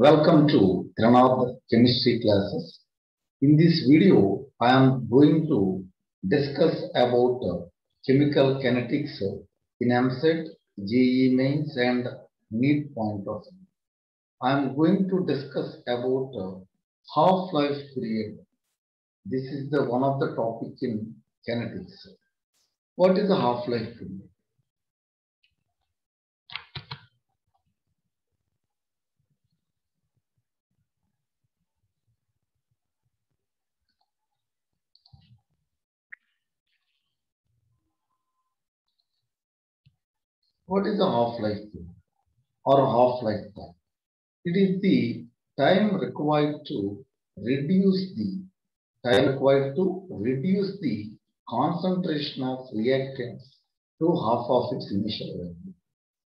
Welcome to Trinadh chemistry classes. In this video, I am going to discuss about chemical kinetics in EAMCET, JEE mains and NEET point of view. I am going to discuss about half-life period. This is the one of the topic in kinetics. What is the half-life period? What is the half-life period or half-life time? It is the time required to reduce the time required to reduce the concentration of reactants to half of its initial value.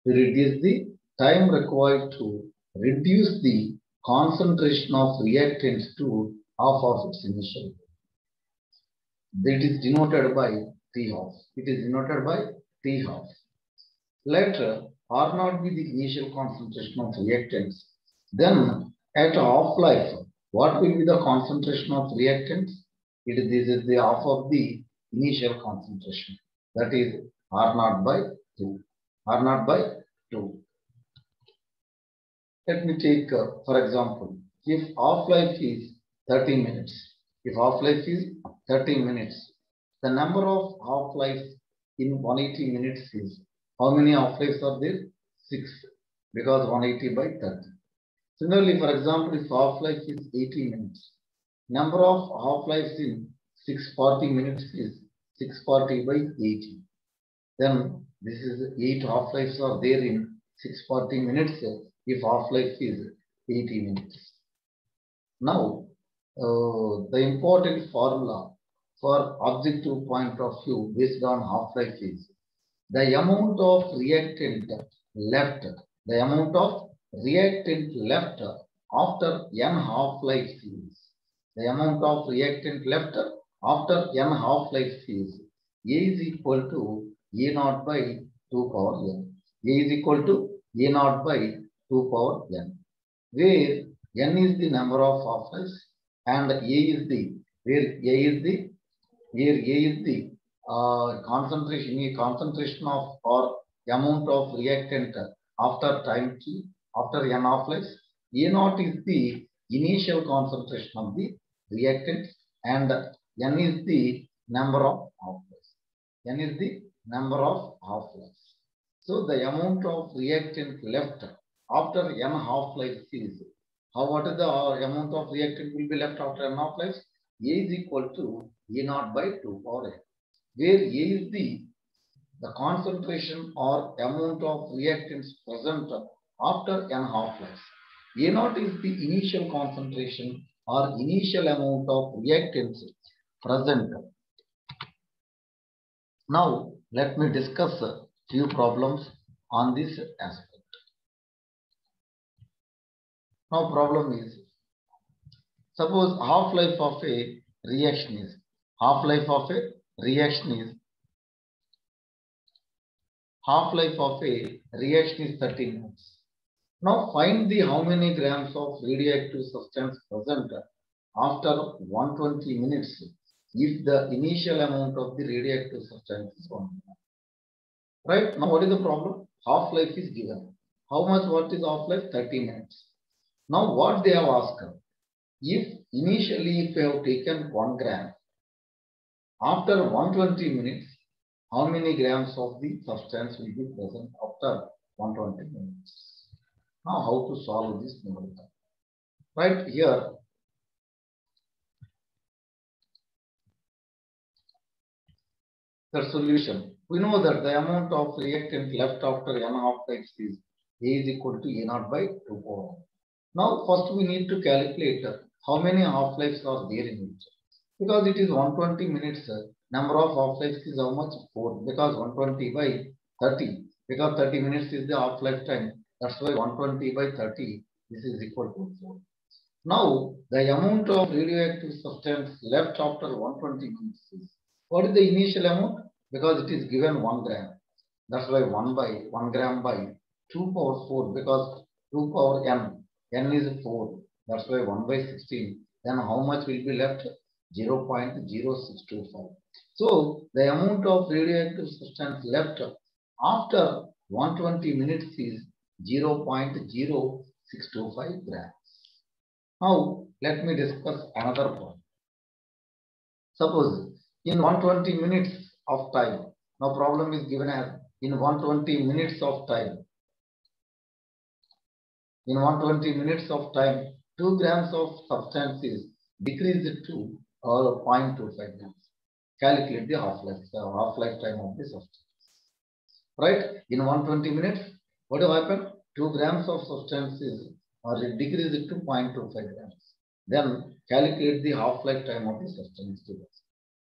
To reduce the time required to reduce the concentration of reactants to half of its initial value. That is denoted by T half. It is denoted by T half. Later, R not be the initial concentration of reactants. Then, at half-life, what will be the concentration of reactants? It is, this is the half of the initial concentration. That is R naught by 2. R naught by 2. Let me take, uh, for example, if half-life is 30 minutes, if half-life is 30 minutes, the number of half-life in 180 minutes is how many half-lives are there? 6 because 180 by 30. Similarly, for example, if half-life is 80 minutes, number of half-lives in 640 minutes is 640 by 80. Then this is 8 half-lives are there in 640 minutes if half-life is 80 minutes. Now, uh, the important formula for objective point of view based on half-life is the amount of reactant left, the amount of reactant left after n half-life is, the amount of reactant left after n half-life is, A is equal to A naught by 2 power n. A is equal to A naught by 2 power n, where n is the number of half-lives and A is the, where A is the, where A is the uh, concentration, a concentration of or amount of reactant after time t, after n half-lives. A naught is the initial concentration of the reactant and n is the number of half-lives. n is the number of half-lives. So the amount of reactant left after n half-lives is, how what is the amount of reactant will be left after n half-lives? A is equal to A naught by 2 power n where A is the, the concentration or amount of reactants present after n half-lives. A naught is the initial concentration or initial amount of reactants present. Now, let me discuss a few problems on this aspect. Now, problem is, suppose half-life of a reaction is, half-life of a reaction is half-life of a reaction is 30 minutes. Now find the how many grams of radioactive substance present after 120 minutes if the initial amount of the radioactive substance is 1 gram. Right? Now what is the problem? Half-life is given. How much what is half-life? 30 minutes. Now what they have asked, if initially if you have taken 1 gram after 120 minutes, how many grams of the substance will be present after 120 minutes? Now, how to solve this numerical? Right here, the solution. We know that the amount of reactant left after n half-lives is A is equal to A naught by 2 power. Now, first we need to calculate how many half-lives are there in it because it is 120 minutes number of half-lives is how much? 4 because 120 by 30 because 30 minutes is the half-life time. That's why 120 by 30 this is equal to 4 now the amount of radioactive substance left after 120 minutes is what is the initial amount? Because it is given 1 gram. That's why 1 by 1 gram by 2 power 4 because 2 power n. N is 4. That's why 1 by 16. Then how much will be left? 0.0625. So the amount of radioactive substance left after 120 minutes is 0.0625 grams. Now let me discuss another point. Suppose in 120 minutes of time, now problem is given as in 120 minutes of time. In 120 minutes of time, 2 grams of substance is decreased to or 0.25 grams. Calculate the half-life, half-life time of the substance. Right? In 120 minutes, what will happen? 2 grams of substances are decreased to 0.25 grams. Then calculate the half-life time of the substance.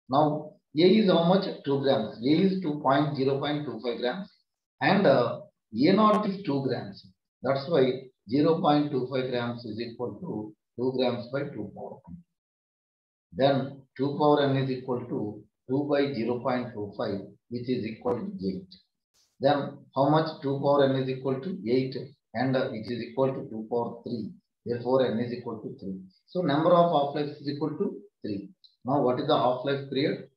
Now, A is how much? 2 grams. A is 2.0.25 grams and uh, A naught is 2 grams. That's why 0.25 grams is equal to 2 grams by 2 power. Then 2 power n is equal to 2 by 0.25 which is equal to 8. Then how much 2 power n is equal to 8 and it is equal to 2 power 3. Therefore n is equal to 3. So number of half-lives is equal to 3. Now what is the half-life period?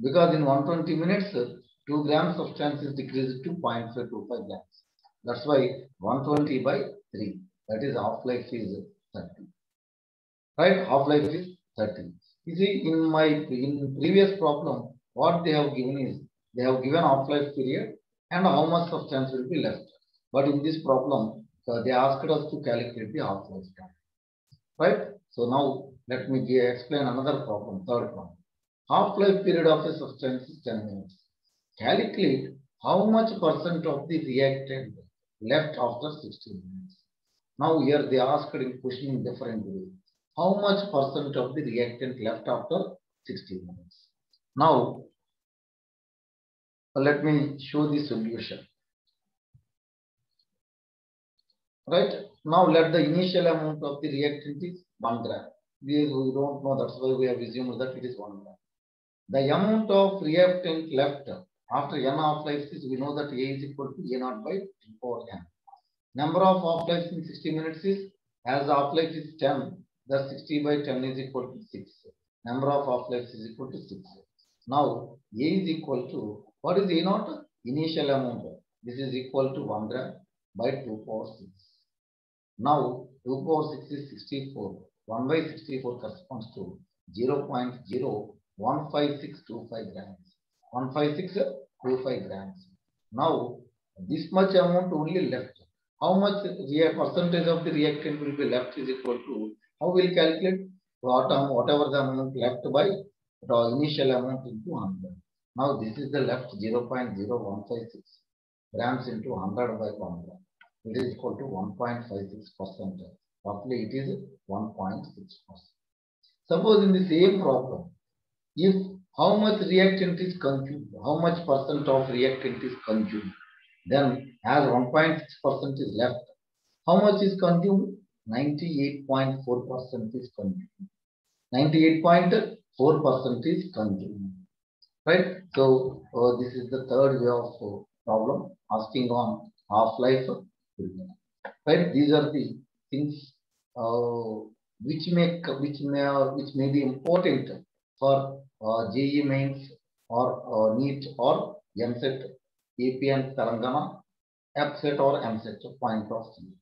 Because in 120 minutes 2 grams of substance is decreased to 0.525 grams. That's why 120 by 3. That is half-life is 30. Right? Half-life is 30. You see, in my in previous problem, what they have given is they have given half-life period and how much substance will be left. But in this problem, uh, they asked us to calculate the half-life time. Right? So now let me explain another problem, third one. Half-life period of a substance is 10 minutes. Calculate how much percent of the reactant left after 60 minutes. Now here they asked in question in different. How much percent of the reactant left after 60 minutes? Now, let me show the solution. Right? Now let the initial amount of the reactant is 1 gram. We, don't know, that's why we have assumed that it is 1 gram. The amount of reactant left after n half-lives is, we know that A is equal to A naught by 2 power n. Number of half-lives in 60 minutes is, as half-life is 10, the 60 by 10 is equal to 6. Number of half-lives is equal to 6. Now, A is equal to, what is A naught? Initial amount. This is equal to 1 gram by 2 power 6. Now, 2 power 6 is 64. 1 by 64 corresponds to 0 0.015625 grams. 15625 grams. Now, this much amount only left. How much percentage of the reactant will be left is equal to, how will calculate? What, amount, whatever the amount left by the initial amount into 100. Now, this is the left 0 0.0156 grams into 100 by 100. It is equal to 1.56 percent. Roughly, it is 1.6 percent. Suppose in the same problem, if how much reactant is consumed, how much percent of reactant is consumed, then as 1.6 percent is left, how much is consumed? 98.4 percent is consumed. 98.4 percent is consumed. Right? So uh, this is the third way of uh, problem asking on half-life. Right? These are the things uh, which make which may which may be important for uh, JEE mains or uh, NEET or EAMCET, AP and Telangana, FSET or EAMCET point of view.